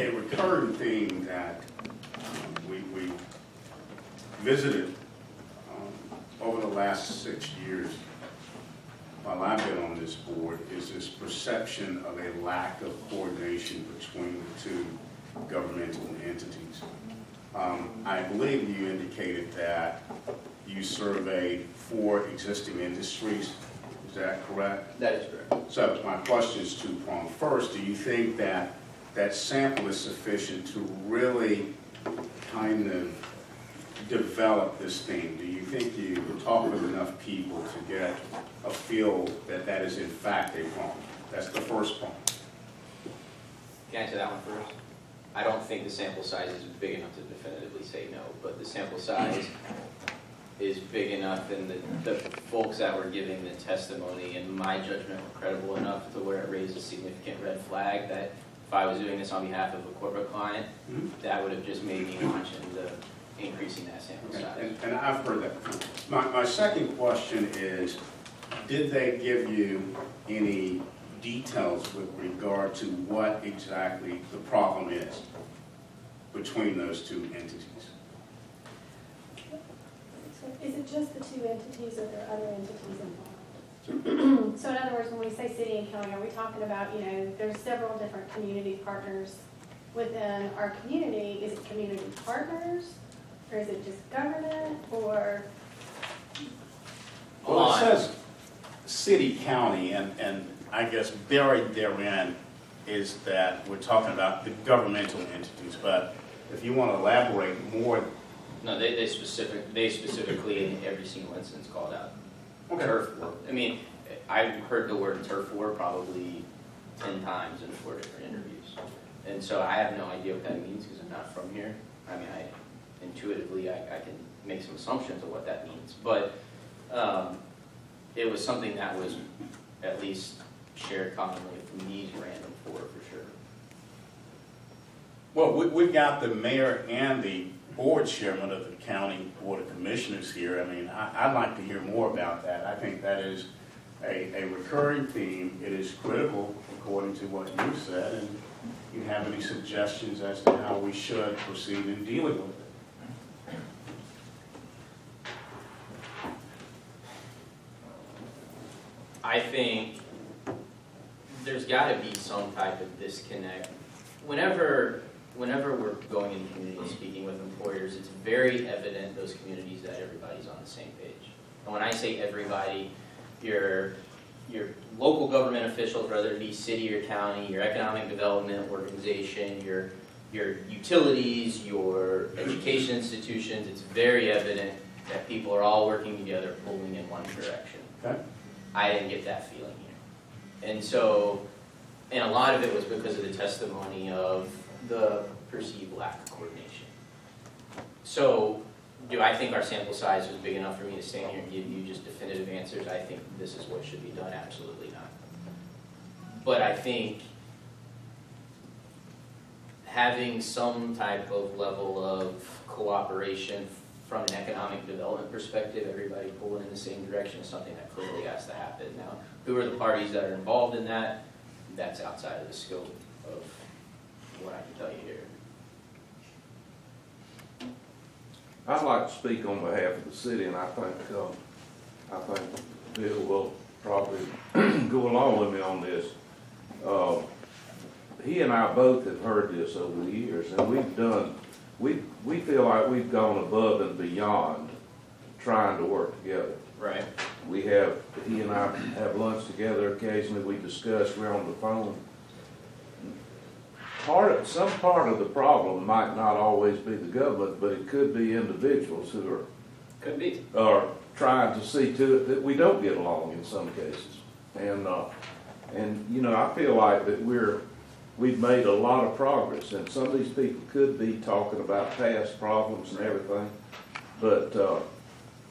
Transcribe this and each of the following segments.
a recurring theme that um, we, we visited um, over the last six years while I've been on this board is this perception of a lack of coordination between the two governmental entities. Um, I believe you indicated that you surveyed four existing industries. Is that correct? That is correct. So my question is two-pronged. First, do you think that that sample is sufficient to really kind of develop this thing? Do you think you talk with enough people to get a feel that that is in fact a problem? That's the first point. Can I answer that one first? I don't think the sample size is big enough to definitively say no, but the sample size is big enough and the, the folks that were giving the testimony, in my judgment, were credible enough to where it raised a significant red flag that if I was doing this on behalf of a corporate client, Mhm. that would have just made me launch into increasing that sample Okay, size. And, and I've heard that before. My, my second question is, did they give you any details with regard to what exactly the problem is between those two entities? Is it just the two entities or are there other entities involved? So in other words, when we say city and county, are we talking about, you know, there's several different community partners within our community? Is it community partners? Or is it just government or, Well, it says city, county, and, and I guess buried therein is that we're talking about the governmental entities, but if you want to elaborate more. No, they, they specific, they specifically in every single instance called out Okay. turf war. I mean, I've heard the word turf war probably ten times in four different interviews. And so I have no idea what that means because I'm not from here. I mean, I intuitively, I, I can make some assumptions of what that means. But, um, it was something that was at least shared commonly from these random four for sure. Well, we, we've got the mayor and the board chairman of the county board of commissioners here. I mean, I, I'd like to hear more about that. I think that is a, a recurring theme. It is critical according to what you said, and you have any suggestions as to how we should proceed in dealing with it? I think there's got to be some type of disconnect. Whenever, whenever we're going into community speaking with employers, it's very evident those communities that everybody's on the same page. And when I say everybody, your, your local government officials, whether it be city or county, your economic development organization, your, your utilities, your education institutions, it's very evident that people are all working together, pulling in one direction. Okay? I didn't get that feeling here. And so, and a lot of it was because of the testimony of the perceived lack of coordination. So, do I think our sample size was big enough for me to stand here and give you just definitive answers? I think this is what should be done, absolutely not. But I think having some type of level of cooperation from an economic development perspective, everybody pulling in the same direction is something that clearly has to happen. Now, who are the parties that are involved in that? That's outside of the scope of what I can tell you here. I'd like to speak on behalf of the city, and I think, um, I think Bill will probably go along with me on this. Uh, He and I both have heard this over the years, and we've done, we, we feel like we've gone above and beyond trying to work together. Right. We have, he and I have lunch together occasionally, we discuss, we're on the phone. Part of, some part of the problem might not always be the government, but it could be individuals who are, Could be. are trying to see to it that we don't get along in some cases. And, uh, and, you know, I feel like that we're, we've made a lot of progress, and some of these people could be talking about past problems and everything. But, uh,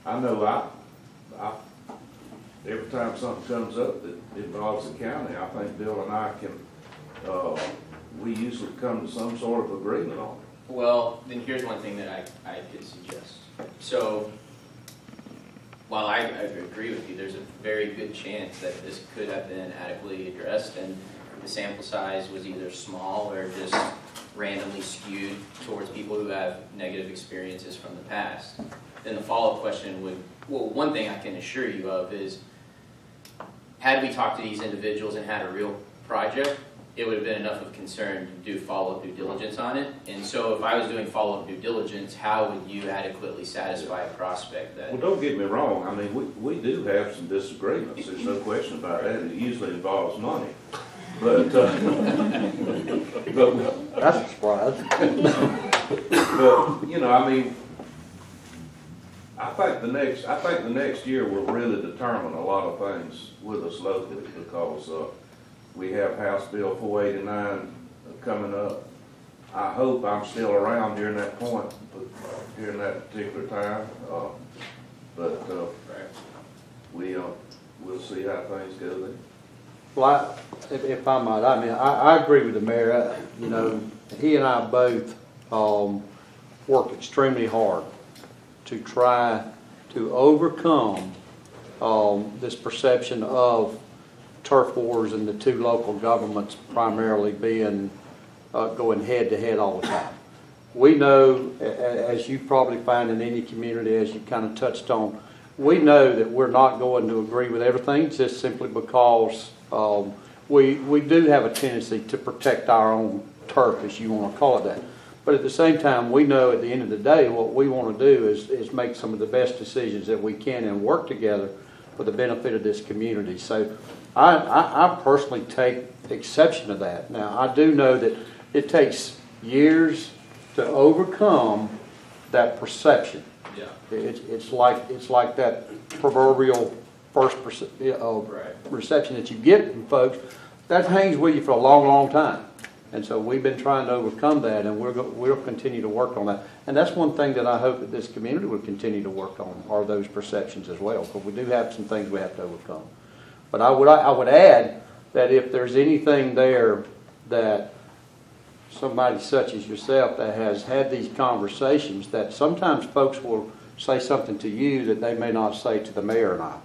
I know I, I, every time something comes up that involves the county, I think Bill and I can, uh, we usually come to some sort of agreement on it. Well, then here's one thing that I, I could suggest. So, while I, I agree with you, there's a very good chance that this could have been adequately addressed and the sample size was either small or just randomly skewed towards people who have negative experiences from the past. Then the follow-up question would, well, one thing I can assure you of is, had we talked to these individuals and had a real project, it would have been enough of concern to do follow-up due diligence on it. And so if I was doing follow-up due diligence, how would you adequately satisfy a prospect that? Well, don't get me wrong, I mean, we, we do have some disagreements, there's no question about that, and it usually involves money. But, uh, but, That's a surprise. but, you know, I mean, I think the next, I think the next year will really determine a lot of things with us locally, because, uh, we have House Bill four eighty-nine coming up. I hope I'm still around during that point, during that particular time, uh, but, uh, we, uh, we'll see how things go. Well, I- if, if I might, I mean, I, I agree with the mayor, Uh, you know, he and I both, um, work extremely hard to try to overcome, um, this perception of turf wars and the two local governments primarily being, uh, going head to head all the time. We know, as you probably find in any community, as you kind of touched on, we know that we're not going to agree with everything just simply because um, we, we do have a tendency to protect our own turf, as you want to call it that. But at the same time, we know at the end of the day, what we want to do is, is make some of the best decisions that we can and work together for the benefit of this community. So I, I, I personally take exception to that. Now, I do know that it takes years to overcome that perception. Yeah. It's, it's like, it's like that proverbial first perce- uh, Right. reception that you get from folks, that hangs with you for a long, long time. And so we've been trying to overcome that, and we're, go- we'll continue to work on that. And that's one thing that I hope that this community will continue to work on, are those perceptions as well, because we do have some things we have to overcome. But I would, I would add that if there's anything there that somebody such as yourself that has had these conversations, that sometimes folks will say something to you that they may not say to the mayor and I.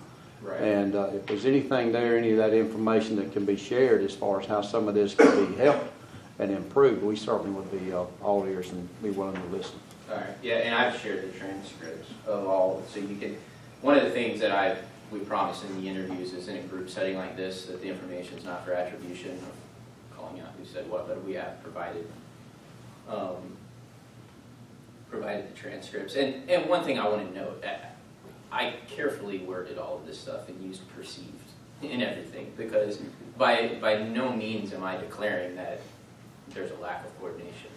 Right. And uh, if there's anything there, any of that information that can be shared as far as how some of this can be helped and improve, we certainly would be uh, all ears and be willing to listen. All right, yeah, and I've shared the transcripts of all, so you can, one of the things that I, we promise in the interviews is in a group setting like this, that the information is not for attribution of calling out who said what, but we have provided, um, provided the transcripts. And, and one thing I want to note, uh, I carefully worded all of this stuff and used perceived in everything, because by, by no means am I declaring that there's a lack of coordination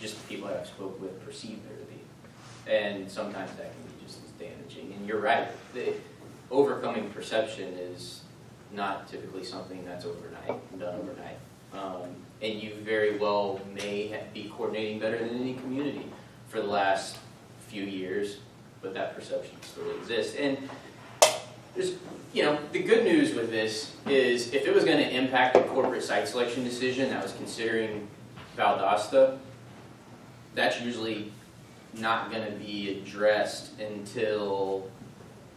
just the people I've spoke with perceive there to be. And sometimes that can be just as damaging. And you're right, the overcoming perception is not typically something that's overnight, done overnight. Um, and you very well may be coordinating better than any community for the last few years, but that perception still exists. And there's, you know, the good news with this is if it was gonna impact the corporate site selection decision that was considering Valdosta, that's usually not gonna be addressed until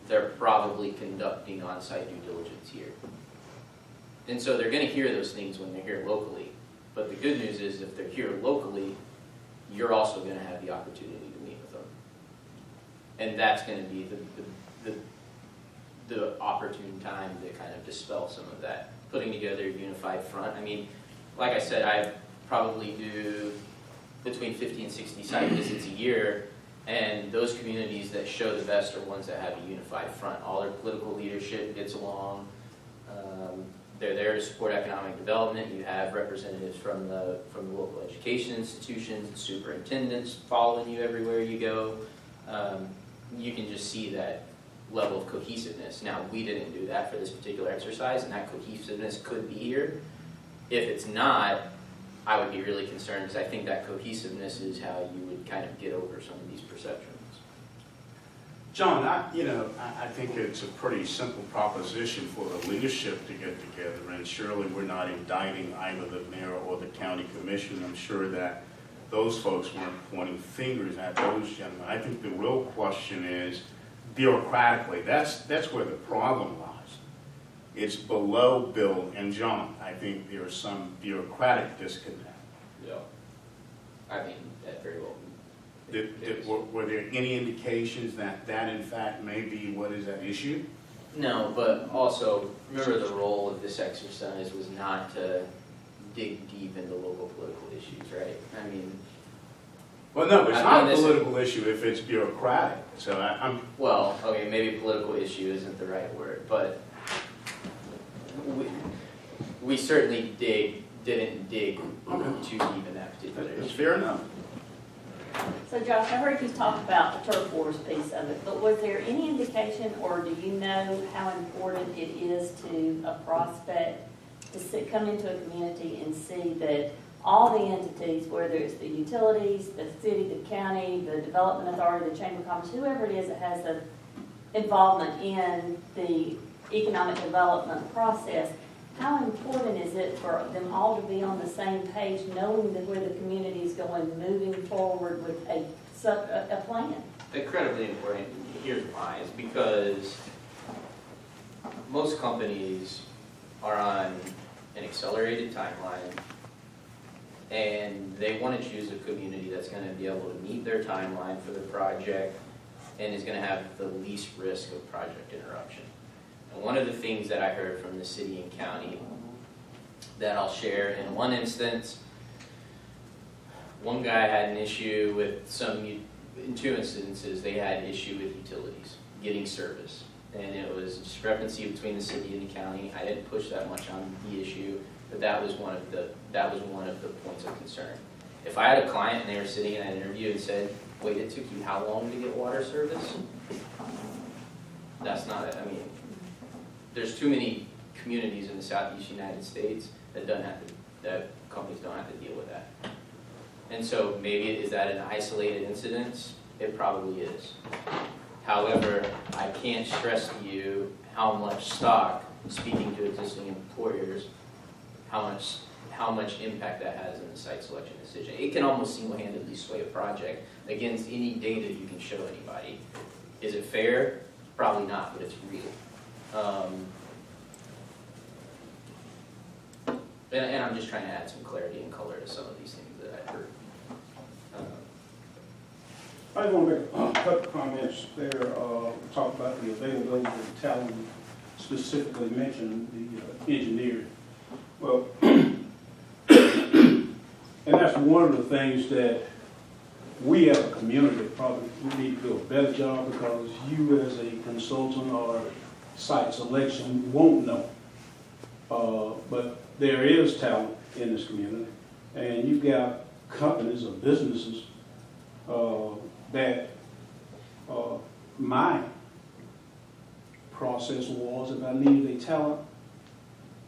they're probably conducting on-site due diligence here. And so they're gonna hear those things when they're here locally, but the good news is if they're here locally, you're also gonna have the opportunity to meet with them. And that's gonna be the, the, the, opportune time to kind of dispel some of that, putting together a unified front. I mean, like I said, I probably do between 50 and 60 site visits a year, and those communities that show the best are ones that have a unified front. All their political leadership gets along. Um, They're there to support economic development. You have representatives from the, from the local education institutions, superintendents following you everywhere you go. Um, You can just see that level of cohesiveness. Now, we didn't do that for this particular exercise, and that cohesiveness could be here. If it's not, I would be really concerned because I think that cohesiveness is how you would kind of get over some of these perceptions. John, I, you know, I, I think it's a pretty simple proposition for the leadership to get together, and surely we're not indicting either the mayor or the county commission. I'm sure that those folks weren't pointing fingers at those gentlemen. I think the real question is bureaucratically, that's, that's where the problem lies. It's below Bill and John. I think there's some bureaucratic disconnect. Yeah. I mean, that very well. Did, did, were, were there any indications that that in fact may be what is at issue? No, but also, remember the role of this exercise was not to dig deep into local political issues, right? I mean, Well, no, it's I not mean, a this- political issue if it's bureaucratic, so I, I'm, well, okay, maybe political issue isn't the right word, but we, we certainly dig, didn't dig too deep in that particular it's issue. fair enough. So Josh, I heard you talk about the turf wars piece of it, but was there any indication, or do you know how important it is to a prospect to sit, come into a community and see that all the entities, whether it's the utilities, the city, the county, the development authority, the chamber of commerce, whoever it is that has the involvement in the economic development process, how important is it for them all to be on the same page, knowing that where the community is going, moving forward with a, a, plan? Incredibly important, here's why, is because most companies are on an accelerated timeline, and they want to choose a community that's gonna be able to meet their timeline for the project, and is gonna have the least risk of project interruption. And one of the things that I heard from the city and county that I'll share, in one instance, one guy had an issue with some, in two instances, they had issue with utilities, getting service. And it was a discrepancy between the city and the county. I didn't push that much on the issue, but that was one of the, that was one of the points of concern. If I had a client and they were sitting in an interview and said, wait, it took you how long to get water service? That's not, I mean, there's too many communities in the southeast United States that don't have to, that companies don't have to deal with that. And so maybe is that an isolated incident? It probably is. However, I can't stress to you how much stock, speaking to existing employers, how much, how much impact that has in the site selection decision. It can almost single-handedly sway a project against any data you can show anybody. Is it fair? Probably not, but it's real. Um, And, and I'm just trying to add some clarity and color to some of these things that I've heard. Um, I want to make a couple comments there, uh, talk about the availability of talent, specifically mentioned the uh, engineer. Well, and that's one of the things that we as a community probably need to do a better job because you as a consultant or site selection won't know. Uh, But there is talent in this community, and you've got companies or businesses uh, that uh, my process was if I needed a talent,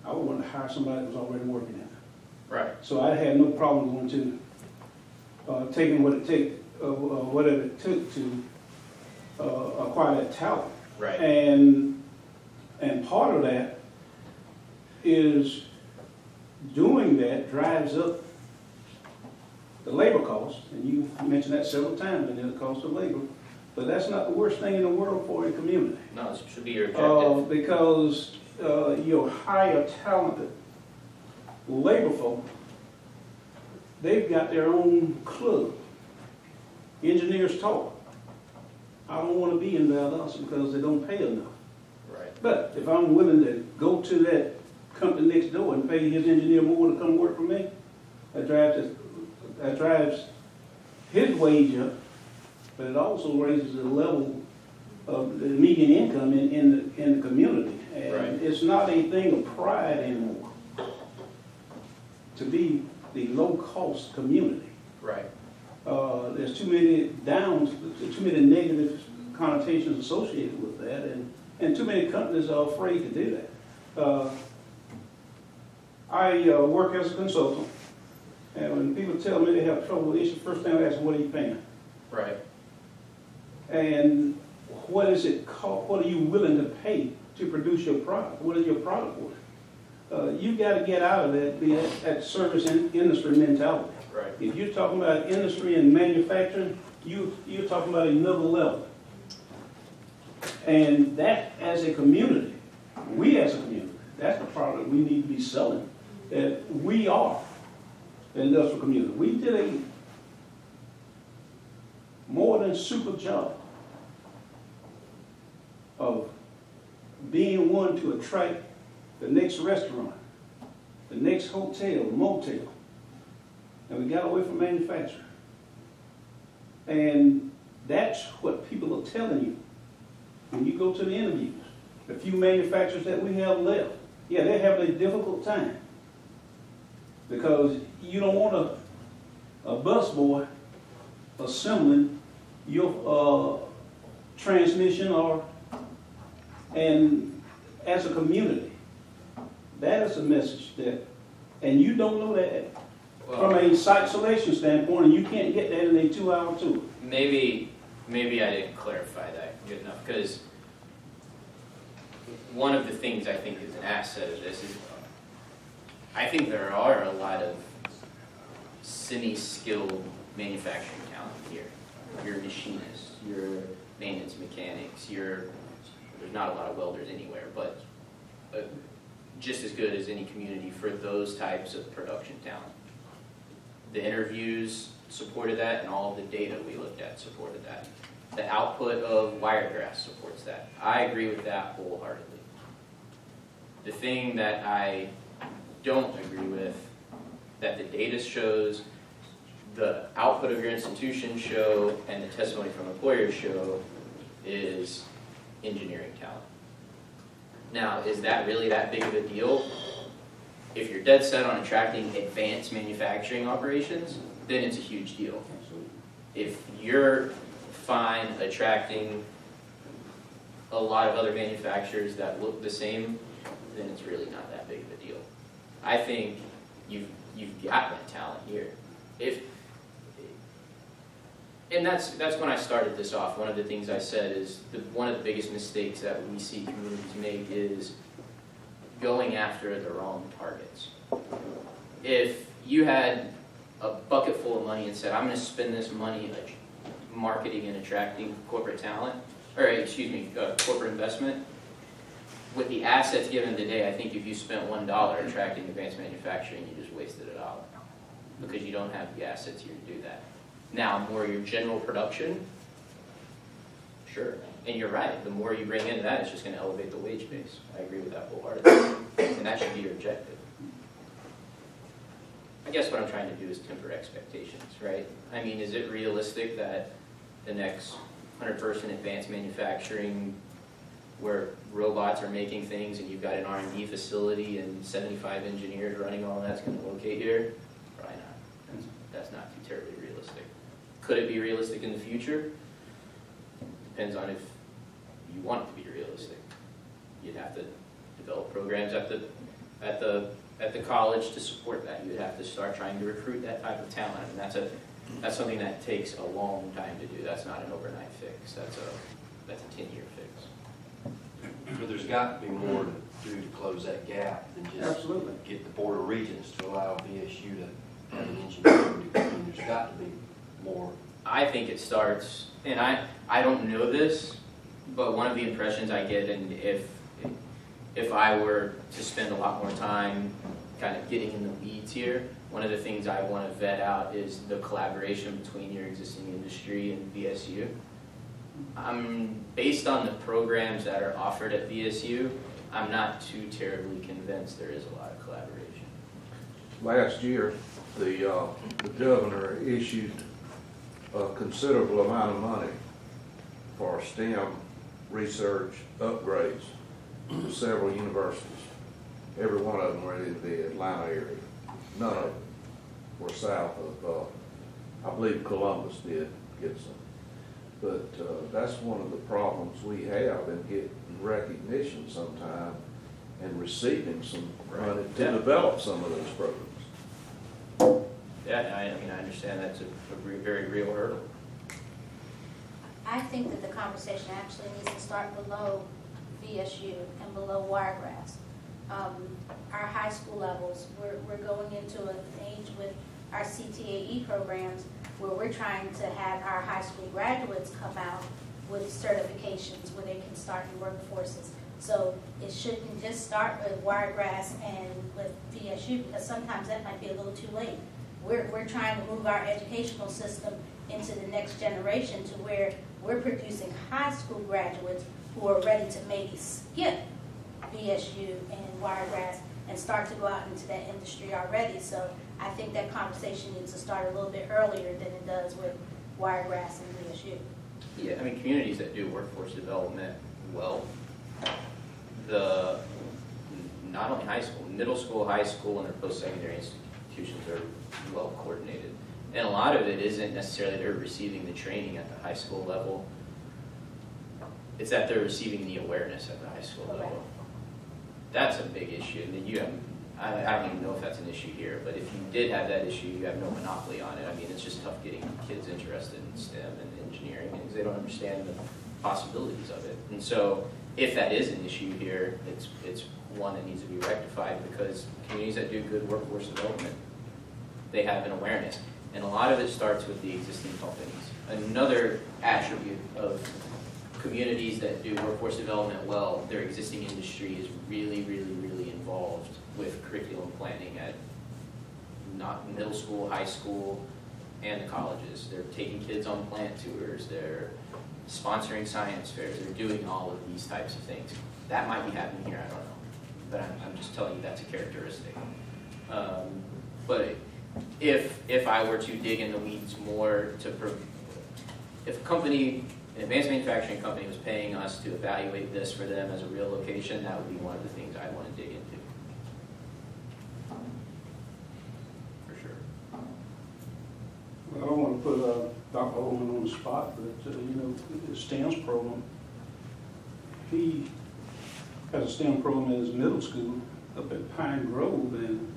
I would want to hire somebody that was already working in it. Right. So I had no problem going to, uh, taking what it take, uh, uh, whatever it took to uh, acquire that talent. Right. And, and part of that is doing that drives up the labor cost, and you mentioned that several times, and then the cost of labor. But that's not the worst thing in the world for a community. No, it should be your Uh, objective. because, uh, you'll hire talented labor folk. They've got their own club. Engineers talk. I don't wanna be in Valdosta because they don't pay enough. Right. But if I'm willing to go to that company next door and pay his engineer more to come work for me, that drives, his- that drives his wage up, but it also raises the level of the median income in, in the, in the community. Right. It's not a thing of pride anymore to be the low-cost community. Right. Uh, there's too many downs, too many negative connotations associated with that, and, and too many companies are afraid to do that. Uh, I, uh, work as a consultant, and when people tell me they have trouble with issues, first thing I ask them, what are you paying? Right. And what is it cost, what are you willing to pay to produce your product? What is your product worth? Uh, you gotta get out of that, be that, service in, industry mentality. Right. If you're talking about industry and manufacturing, you, you're talking about another level. And that, as a community, we as a community, that's the product we need to be selling, that we are the industrial community. We did a done a super job of being one to attract the next restaurant, the next hotel, motel. And we got away from manufacturing. And that's what people are telling you when you go to the interviews. The few manufacturers that we have left, yeah, they're having a difficult time. Because you don't want a, a busboy assembling your, uh, transmission or, and as a community, that is a message that, and you don't know that from a site selection standpoint, and you can't get that in a two-hour tour. maybe, maybe I didn't clarify that good enough, because one of the things I think is an asset of this is, I think there are a lot of semi-skilled manufacturing talent here. Your machinists, your maintenance mechanics, your, there's not a lot of welders anywhere, but uh, just as good as any community for those types of production talent. The interviews supported that, and all the data we looked at supported that. The output of Wiregrass supports that. I agree with that wholeheartedly. The thing that I don't agree with, that the data shows, the output of your institution show, and the testimony from employers show, is engineering talent. Now, is that really that big of a deal? If you're dead set on attracting advanced manufacturing operations, then it's a huge deal. If you're fine attracting a lot of other manufacturers that look the same, then it's really not that big of a deal. I think you've, you've got that talent here. If, and that's, that's when I started this off, one of the things I said is, the, one of the biggest mistakes that we see communities make is going after the wrong targets. If you had a bucket full of money and said, I'm gonna spend this money marketing and attracting corporate talent, or excuse me, uh, corporate investment, with the assets given today, I think if you spent one dollar attracting advanced manufacturing, you just wasted a dollar. Because you don't have the assets here to do that. Now, more your general production, sure, and you're right, the more you bring into that, it's just gonna elevate the wage base. I agree with that wholeheartedly, and that should be your objective. I guess what I'm trying to do is temper expectations, right? I mean, is it realistic that the next hundred-person advanced manufacturing where robots are making things and you've got an R and D facility and seventy-five engineers running all that's gonna locate here? Probably not. That's, that's not too terribly realistic. Could it be realistic in the future? Depends on if you want it to be realistic. You'd have to develop programs at the, at the, at the college to support that. You'd have to start trying to recruit that type of talent. And that's a, that's something that takes a long time to do. That's not an overnight fix. That's a, that's a ten-year fix. So there's got to be more to do to close that gap than just Absolutely. get the Board of Regents to allow VSU to have an engineering degree. There's got to be more. I think it starts, and I, I don't know this, but one of the impressions I get, and if, if I were to spend a lot more time kind of getting in the weeds here, one of the things I want to vet out is the collaboration between your existing industry and VSU. I'm, based on the programs that are offered at VSU, I'm not too terribly convinced there is a lot of collaboration. Last year, the, uh, the governor issued a considerable amount of money for STEM research upgrades to several universities. Every one of them were in the Atlanta area. None of them were south of, uh, I believe Columbus did get some. But, uh, that's one of the problems we have in getting recognition sometime and receiving some money to develop some of those programs. Yeah, I, I mean, I understand that's a, a very real hurdle. I think that the conversation actually needs to start below VSU and below Wiregrass. Um, Our high school levels, we're, we're going into an age with our CTAE programs where we're trying to have our high school graduates come out with certifications where they can start in workforces. So it shouldn't just start with Wiregrass and with VSU because sometimes that might be a little too late. We're, we're trying to move our educational system into the next generation to where we're producing high school graduates who are ready to maybe skip VSU and Wiregrass and start to go out into that industry already. So I think that conversation needs to start a little bit earlier than it does with Wiregrass and VSU. Yeah, I mean, communities that do workforce development well, the, not only high school, middle school, high school, and their post-secondary institutions are well coordinated. And a lot of it isn't necessarily they're receiving the training at the high school level. It's that they're receiving the awareness at the high school Correct. level. That's a big issue, and you have, I, I don't even know if that's an issue here, but if you did have that issue, you have no monopoly on it. I mean, it's just tough getting kids interested in STEM and engineering, because they don't understand the possibilities of it. And so, if that is an issue here, it's, it's one that needs to be rectified, because communities that do good workforce development, they have an awareness. And a lot of it starts with the existing companies. Another attribute of communities that do workforce development well, their existing industry is really, really, really involved with curriculum planning at not middle school, high school, and the colleges. They're taking kids on plant tours, they're sponsoring science fairs, they're doing all of these types of things. That might be happening here, I don't know, but I'm, I'm just telling you that's a characteristic. Um, But if, if I were to dig in the weeds more to, if a company, an advanced manufacturing company was paying us to evaluate this for them as a real location, that would be one of the things I'd want to dig into. For sure. Well, I don't want to put uh, Dr. Holman on the spot, but, uh, you know, STEM's program, he has a STEM program in his middle school up at Pine Grove, and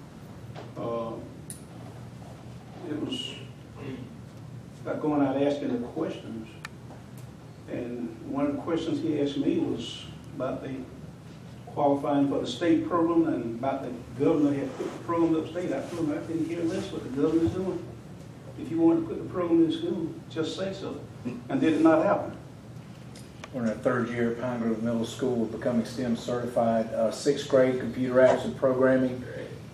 uh, it was like going out asking the questions. And one of the questions he asked me was about the qualifying for the state program and about the governor had put the program upstate. I told him I didn't care less what the governor's doing. If you want to put the program in school, just say so. And did it not happen? We're in our third year at Pine Grove Middle School, becoming STEM certified, uh, sixth grade computer apps and programming.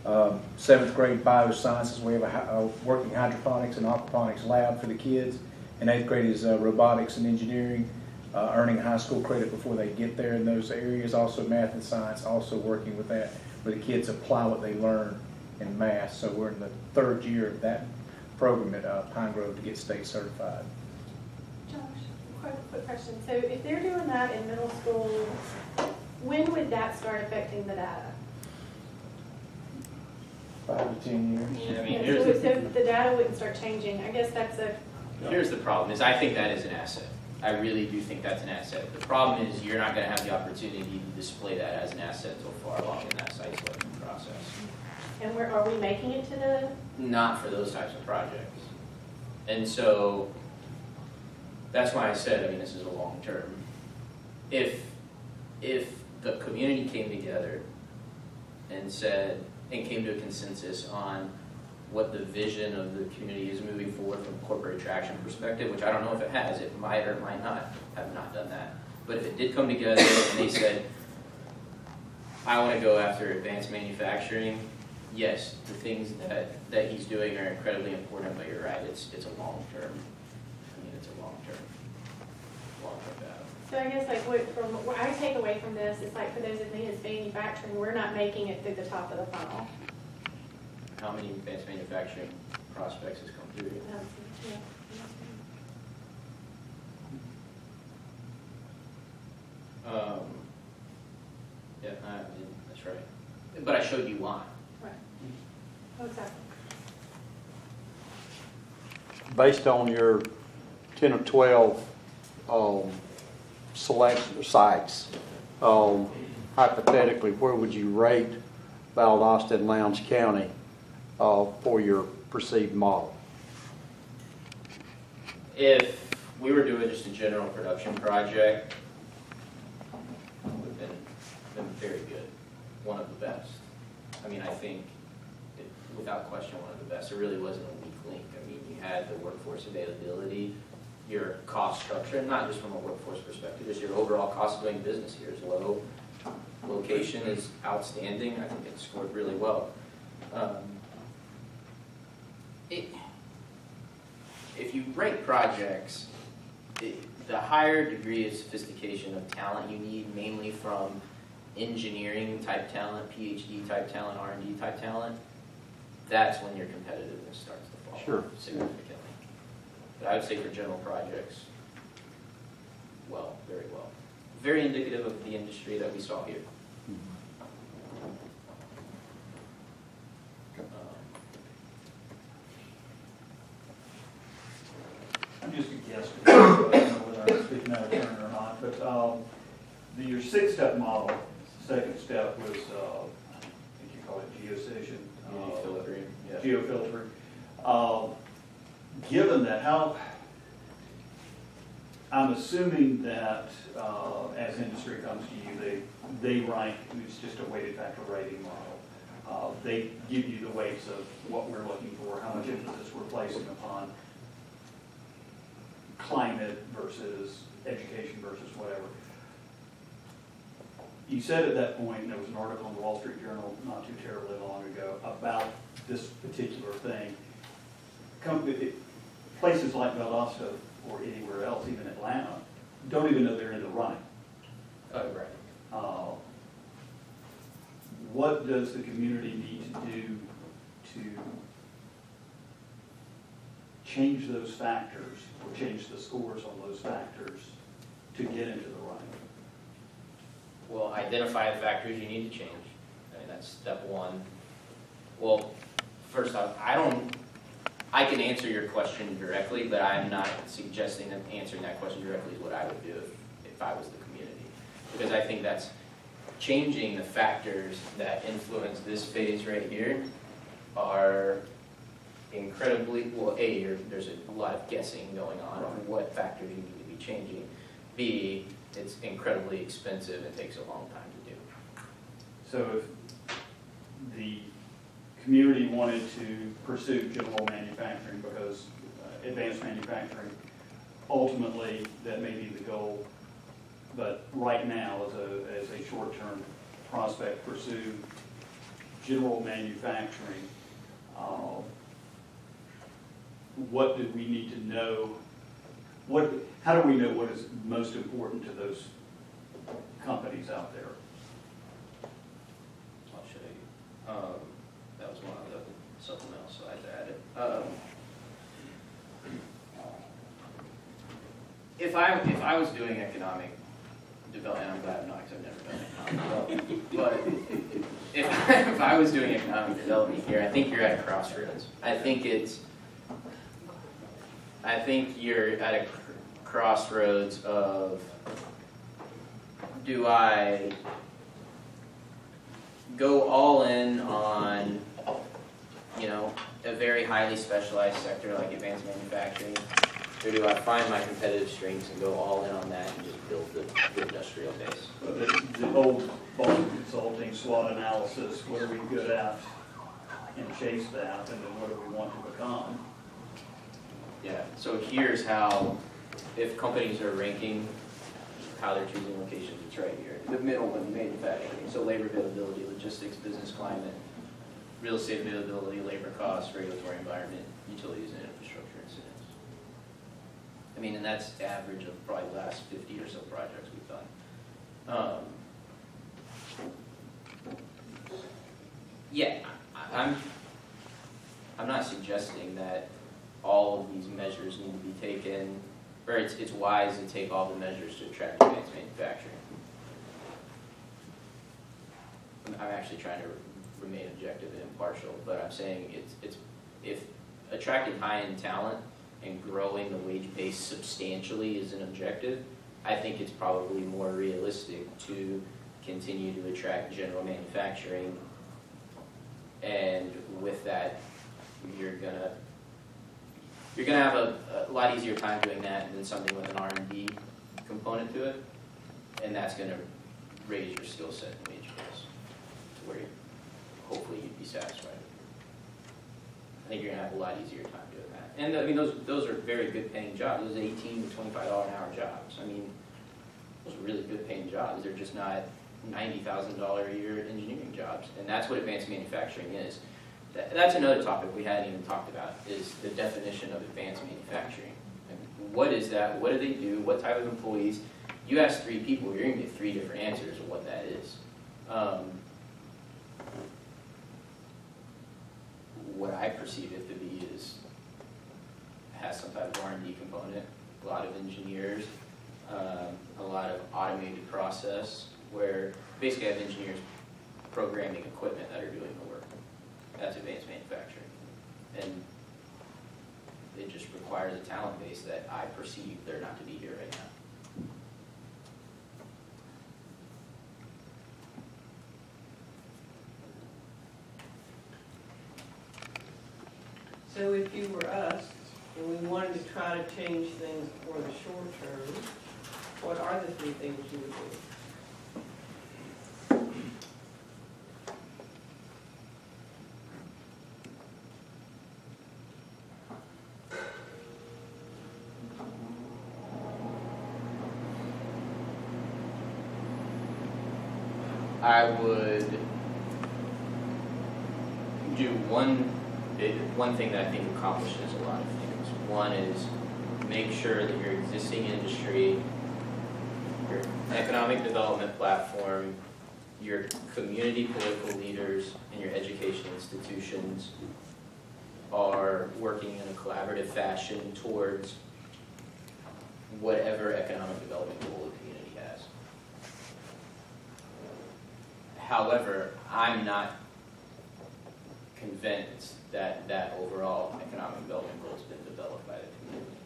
Um, seventh grade biosciences, we have a, a working hydroponics and aquaponics lab for the kids, and eighth grade is uh, robotics and engineering, uh, earning high school credit before they get there in those areas, also math and science, also working with that, where the kids apply what they learn in math, so we're in the third year of that program at uh, Pine Grove to get state certified. Josh, quick, quick question. So if they're doing that in middle school, when would that start affecting the data? Five to ten years. Yeah, I mean, Yeah, here's, So so the data wouldn't start changing. I guess that's a, here's the problem, is I think that is an asset. I really do think that's an asset. The problem is you're not gonna have the opportunity to display that as an asset until far along in that site selection process. and where, are we making it to the, not for those types of projects. And so, that's why I said, I mean, this is a long term. If, if the community came together and said, and came to a consensus on what the vision of the community is moving forward from a corporate attraction perspective, which I don't know if it has, it might or might not have not done that. But if it did come together and they said, I want to go after advanced manufacturing, yes, the things that, that he's doing are incredibly important, but you're right, it's, it's a long term. I mean, it's a long term, long term battle. so I guess like what, from, what I take away from this, is like for those of advanced manufacturing, we're not making it through the top of the funnel. How many advanced manufacturing prospects has come through? Um, yeah. Um, yeah, I mean, that's right. But I showed you why. Right. Oh, exactly. based on your ten or twelve, um, selection sites, um, hypothetically, where would you rate Valdosta and Lowndes County, uh, for your perceived model? If we were doing just a general production project, it would have been, been very good, one of the best. I mean, I think, it- without question, one of the best. It really wasn't a weak link. I mean, you had the workforce availability, your cost structure, not just from a workforce perspective, just your overall cost of doing business here is low. Location is outstanding. I think it scored really well. Um, if you write projects, it- the higher degree of sophistication of talent you need, mainly from engineering type talent, PhD type talent, R and D type talent, that's when your competitiveness starts to fall Sure. significantly. But I would say for general projects, well, very well. Very indicative of the industry that we saw here. Um, I'm just a guest, so I don't know whether I'm speaking out of turn or not, but, um, the, your six-step model, second step was, uh, I think you call it geocision. Community uh, filtering, yeah. Geofiltering. Uh, Given that, how, I'm assuming that, uh, as industry comes to you, they, they rank, it's just a weighted factor rating model. Uh, They give you the weights of what we're looking for, how much emphasis we're placing upon climate versus education versus whatever. You said at that point, and there was an article in the Wall Street Journal not too terribly long ago about this particular thing. Places like Valdosta or anywhere else, even Atlanta, don't even know they're in the running. Oh, right. Uh, What does the community need to do to change those factors or change the scores on those factors to get into the running? Well, identify the factors you need to change. I mean, that's step one. Well, first off, I don't, I can answer your question directly, but I'm not suggesting that answering that question directly is what I would do if, if I was the community. Because I think that's changing the factors that influence this phase right here are incredibly, well, A, there's a lot of guessing going on on what factors you need to be changing. B, it's incredibly expensive and takes a long time to do. So if the community wanted to pursue general manufacturing because uh, advanced manufacturing, ultimately, that may be the goal. But right now, as a, as a short-term prospect, pursue general manufacturing. uh, What do we need to know? What, how do we know what is most important to those companies out there? I'll show you. Um, that was one of the else slides I added. Um, If I, if I was doing economic development, I'm glad I'm not, because I've never done economic development. But if, if I was doing economic development here, I think you're at a crossroads. I think it's, I think you're at a cr- crossroads of, do I go all in on, you know, a very highly specialized sector like advanced manufacturing? Or do I find my competitive strengths and go all in on that and just build the, the industrial base? The, the old Boston Consulting SWOT analysis, what are we good at, and chase that, and then what do we want to become? Yeah, so here's how, if companies are ranking how they're choosing locations, it's right here. The middle one, manufacturing, so labor availability, logistics, business climate, real estate availability, labor costs, regulatory environment, utilities and infrastructure incidents. I mean, and that's average of probably the last fifty or so projects we've done. Um, Yeah, I- I'm, I'm not suggesting that all of these measures need to be taken, or it's, it's wise to take all the measures to attract advanced manufacturing. I'm actually trying to remain objective and impartial, but I'm saying it's, it's, if attracting high-end talent and growing the wage base substantially is an objective, I think it's probably more realistic to continue to attract general manufacturing. And with that, you're gonna, you're gonna have a, a lot easier time doing that than something with an R and D component to it. And that's gonna raise your skill set and wage base to where you- hopefully you'd be satisfied. I think you're gonna have a lot easier time doing that. And I mean, those, those are very good paying jobs, those eighteen to twenty-five dollar an hour jobs. I mean, those are really good paying jobs, they're just not ninety thousand dollar a year engineering jobs. And that's what advanced manufacturing is. That- That's another topic we hadn't even talked about, is the definition of advanced manufacturing. What is that? What do they do? What type of employees? You ask three people, you're gonna get three different answers of what that is. Um, What I perceive it to be is, has some type of R and D component, a lot of engineers, um, a lot of automated process, where basically I have engineers programming equipment that are doing the work. That's advanced manufacturing. And it just requires a talent base that I perceive there not to be here right now. So if you were us, and we wanted to try to change things for the short term, what are the three things you would do? I would do one, big- one thing that I think accomplishes a lot of things. One is make sure that your existing industry, your economic development platform, your community political leaders, and your education institutions are working in a collaborative fashion towards whatever economic development goal the community has. However, I'm not convinced that that overall economic development goal has been developed by the community.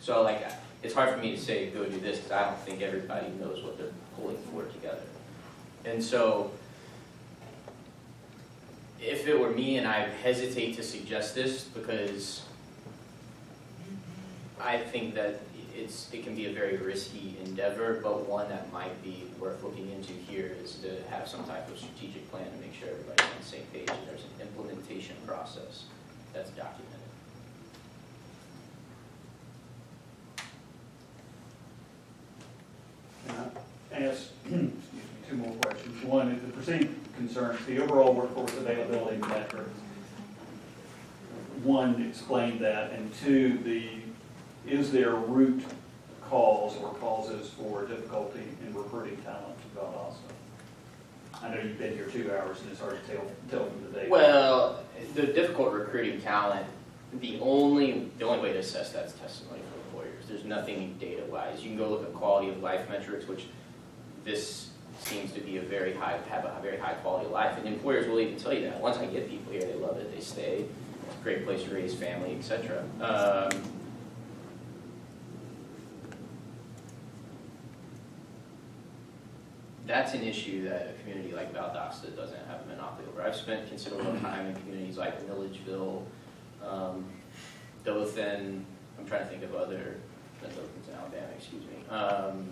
So like, it's hard for me to say, go do this, because I don't think everybody knows what they're pulling for together. And so, if it were me, and I hesitate to suggest this, because I think that it's, it can be a very risky endeavor, but one that might be worth looking into here is to have some type of strategic plan to make sure everybody's on the same page and there's an implementation process that's documented. Can I ask, two more questions. One, is the perceived concerns, the overall workforce availability metric. One, explain that, and two, the, is there root cause or causes for difficulty in recruiting talent to Valdosta? I know you've been here two hours and it's hard to tell, tell from the data. Well, the difficult recruiting talent, the only, the only way to assess that is testimony from employers. There's nothing data-wise. You can go look at quality of life metrics, which this seems to be a very high, have a very high quality of life. And employers will even tell you that. Once I get people here, they love it, they stay. It's a great place to raise family, et cetera. Um, that's an issue that a community like Valdosta doesn't have a monopoly over. I've spent considerable time in communities like Milledgeville, um, Dothan, I'm trying to think of other, not Dothan's in Alabama, excuse me. Um,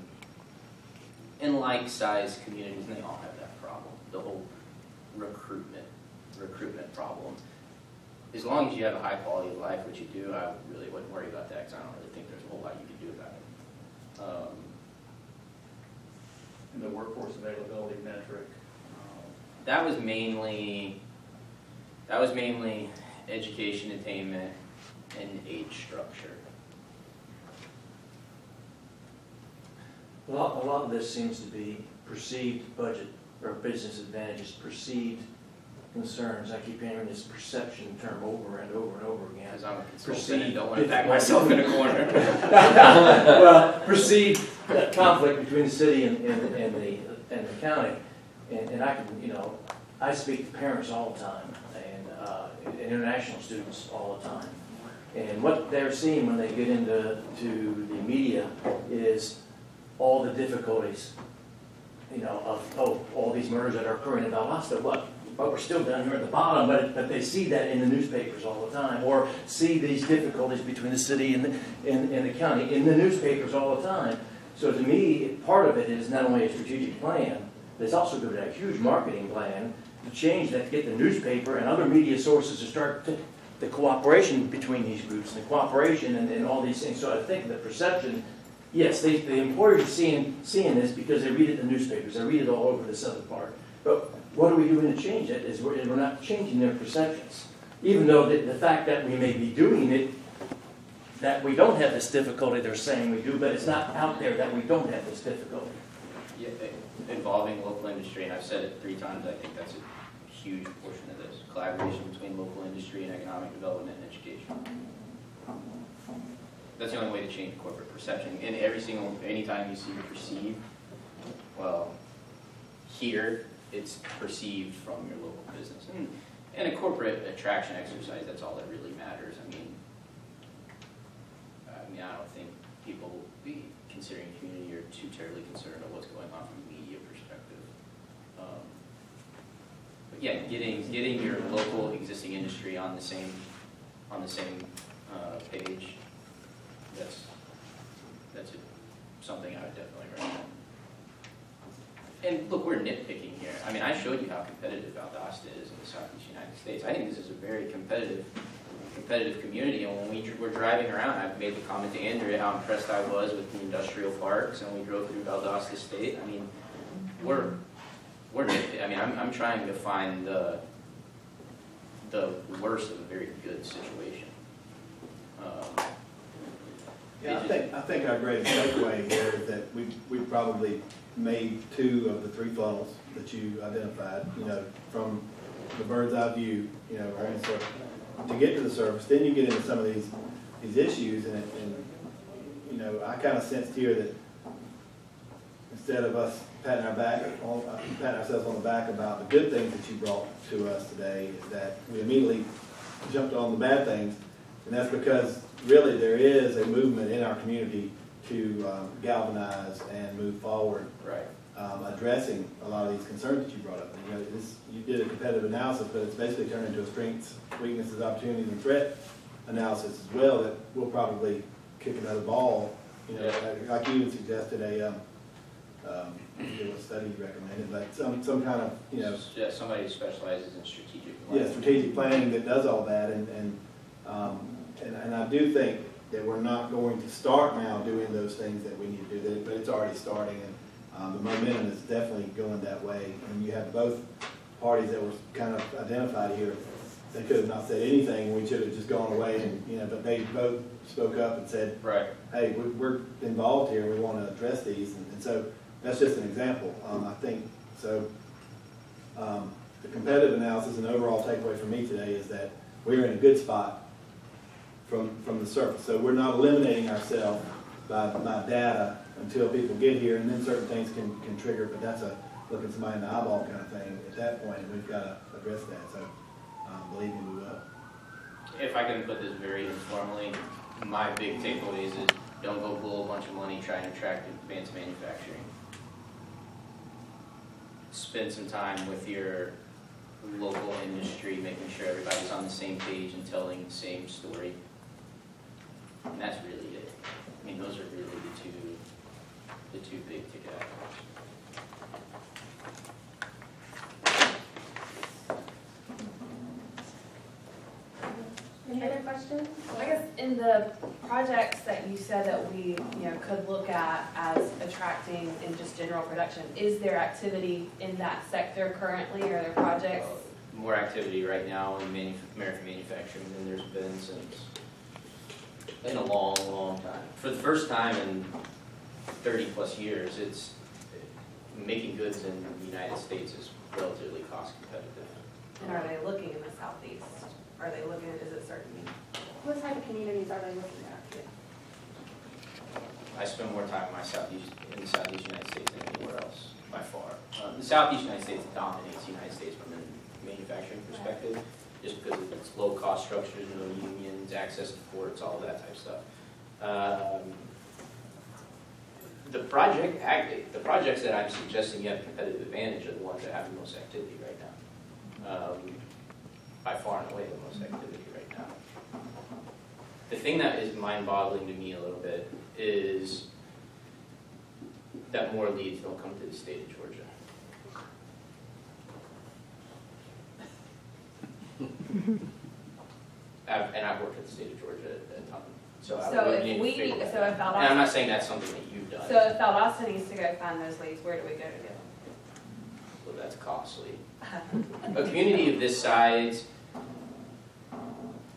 in like-sized communities, and they all have that problem, the whole recruitment, recruitment problem. As long as you have a high quality of life, which you do, I really wouldn't worry about that, because I don't really think there's a whole lot you can do about it. Um, And the workforce availability metric, um, That was mainly, that was mainly education attainment and age structure. A lot, a lot of this seems to be perceived budget or business advantages, perceived concerns. I keep hearing this perception term over and over and over again. Because I'm a consultant Perceived and don't want to back myself in a corner. Well, perceived conflict between the city and, and, and the, and the county. And, and I can, you know, I speak to parents all the time and, uh, and international students all the time. And what they're seeing when they get into, to the media is all the difficulties, you know, of, oh, all these murders that are occurring in Valdosta, what? But we're still down here at the bottom, but, but they see that in the newspapers all the time, or see these difficulties between the city and, the- and, and the county in the newspapers all the time. So to me, part of it is not only a strategic plan, but it's also going to be a huge marketing plan to change that, to get the newspaper and other media sources to start to, the cooperation between these groups, and the cooperation and, and all these things. So I think the perception, yes, they, the employers are seeing, seeing this because they read it in the newspapers, they read it all over the southern part. But what are we doing to change it? Is we're, we're not changing their perceptions. even though the, the fact that we may be doing it, that we don't have this difficulty they're saying we do, but it's not out there that we don't have this difficulty. Yeah, involving local industry, and I've said it three times, I think that's a huge portion of this. Collaboration between local industry and economic development and education. That's the only way to change corporate perception. And every single, anytime you see perceive, well, here, it's perceived from your local business. And, and a corporate attraction exercise, that's all that really matters. I mean, I mean, I don't think people will be considering community or too terribly concerned of what's going on from a media perspective. Um, But yeah, getting, getting your local existing industry on the same, on the same uh, page, that's, that's a- something I would definitely. And look, we're nitpicking here. I mean, I showed you how competitive Valdosta is in the southeast United States. I think this is a very competitive, competitive community. And when we were driving around, I made the comment to Andrea how impressed I was with the industrial parks, and we drove through Valdosta State. I mean, we're, we're, nitpick- I mean, I'm, I'm trying to find the, the worst of a very good situation. Um, Yeah, I think, I think our greatest takeaway here is that we, we probably made two of the three funnels that you identified, you know, from the bird's eye view, you know, right? So to get to the surface, then you get into some of these, these issues and, and, you know, I kind of sensed here that instead of us patting our back, uh, patting ourselves on the back about the good things that you brought to us today, is that we immediately jumped on the bad things. And that's because really there is a movement in our community to um, galvanize and move forward, Right. um, addressing a lot of these concerns that you brought up. You know, this, you did a competitive analysis, but it's basically turned into a strengths, weaknesses, opportunities, and threat analysis as well that will probably kick another ball. You know, like- like you even suggested a, um, um, what study you recommended, but some, some kind of, you know, Yeah, somebody who specializes in strategic planning. yeah, strategic planning that does all that, and, and, um, and, and I do think that we're not going to start now doing those things that we need to do, that- but it's already starting, and, um, the momentum is definitely going that way, and you have both parties that were kind of identified here, they could have not said anything, we should have just gone away, and, you know, but they both spoke up and said, Right. hey, we- we're involved here, we want to address these, and and so, that's just an example, um, I think, so, um, the competitive analysis and overall takeaway for me today is that we're in a good spot from, from the surface, so we're not eliminating ourselves by, by data until people get here, and then certain things can, can trigger, but that's a, looking somebody in the eyeball kind of thing, at that point, we've got to address that, so, um, believe me, we will. If I can put this very informally, my big takeaway is don't go blow a bunch of money trying to attract advanced manufacturing. Spend some time with your local industry, making sure everybody's on the same page and telling the same story. And that's really it. I mean, those are really the two, the two big ticket items. Any other questions? I guess in the projects that you said that we, you know, could look at as attracting in just general production, is there activity in that sector currently, or are there projects? Uh, more activity right now in manu- American manufacturing than there's been since, in a long, long time. For the first time in thirty plus years, it's, making goods in the United States is relatively cost competitive. And are they looking in the southeast? Are they looking, is it certain? What type of communities are they looking at? I spend more time in my southeast, in the southeast United States than anywhere else, by far. Um, the southeast United States dominates the United States from a manufacturing perspective, just because its low-cost structures, no unions, access to ports, all that type of stuff. Um, The project, the projects that I'm suggesting you have competitive advantage are the ones that have the most activity right now. Um, By far and away the most activity right now. The thing that is mind-boggling to me a little bit is that more leads don't come to the state of Georgia. I've- And I've worked for the state of Georgia a ton, so I So would if need to we- figure that so if out. And I'm not saying that's something that you've done, So if Valdosta needs to go find those leads, where do we go to get them? well, that's costly. A community of this size,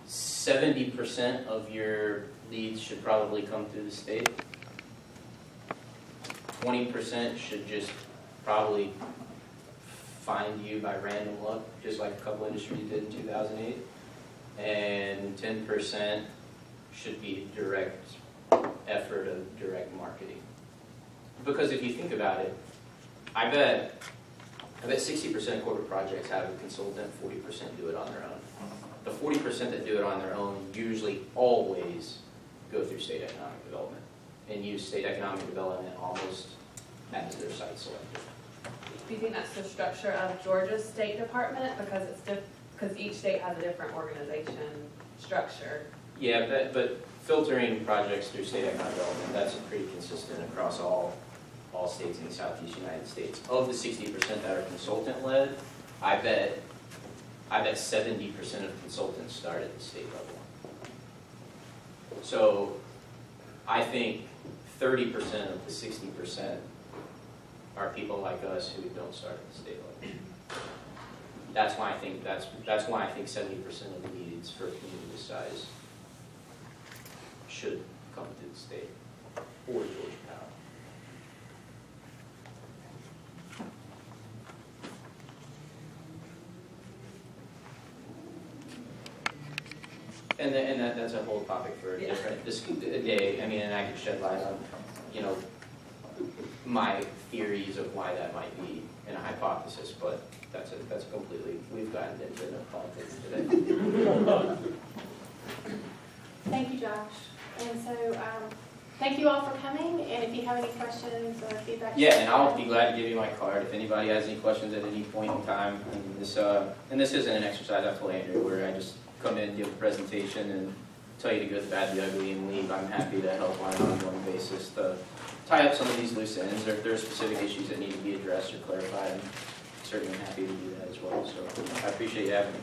seventy percent of your leads should probably come through the state. Twenty percent should just probably find you by random luck, just like a couple industries did in two thousand eight. And ten percent should be direct effort of direct marketing. Because if you think about it, I bet, I bet sixty percent of corporate projects have a consultant, forty percent do it on their own. The forty percent that do it on their own usually always go through state economic development and use state economic development almost as their site selector. Think that's the structure of Georgia's State Department? Because it's because each state has a different organization structure. Yeah, but, but filtering projects through state economic development, that's pretty consistent across all, all states in the southeast United States. Of the sixty percent that are consultant-led, I bet, I bet seventy percent of consultants start at the state level. So, I think thirty percent of the sixty percent are people like us who don't start at the state level. That's why I think, that's, that's why I think seventy percent of the needs for a community this size should come to the state or Georgia Power. And then, and that, that's a whole topic for a different, this, a day, I mean, and I could shed light on, you know, my theories of why that might be in a hypothesis, but that's a, that's completely, we've gotten into enough politics today. Thank you, Josh. And so, um, thank you all for coming, and if you have any questions or feedback. Yeah, and I'll be glad to give you my card if anybody has any questions at any point in time. And this, uh, and this isn't an exercise I told Andrew where I just come in, give a presentation and tell you the good, the bad, the ugly and leave. I'm happy to help on an ongoing basis to tie up some of these loose ends. Or if there are specific issues that need to be addressed or clarified, I'm certainly happy to do that as well. So I appreciate you having me.